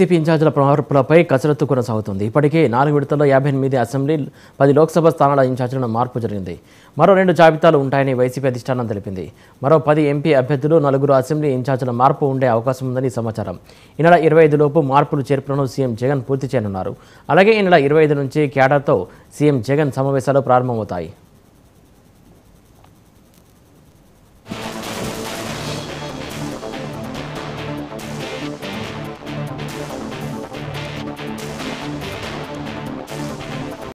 YCP ఇన్ఛార్జీల మార్పులపై కసరత్తు కొనసాగుతుంది. ఇప్పటికే నాలుగు విడతల్లో యాభై ఎనిమిది అసెంబ్లీ పది లోక్సభ స్థానాల ఇన్ఛార్జీలను మార్పు జరిగింది. మరో రెండు జాబితాలు ఉంటాయని వైసీపీ అధిష్టానం తెలిపింది. మరో పది ఎంపీ అభ్యర్థులు నలుగురు అసెంబ్లీ ఇన్ఛార్జీల మార్పు ఉండే అవకాశం ఉందని సమాచారం. ఈ నెల ఇరవై ఐదు లోపు మార్పులు చేర్పులను సీఎం జగన్ పూర్తి చేయనున్నారు. అలాగే ఈ నెల ఇరవై ఐదు నుంచి క్యాడర్తో సీఎం జగన్ సమావేశాలు ప్రారంభమవుతాయి.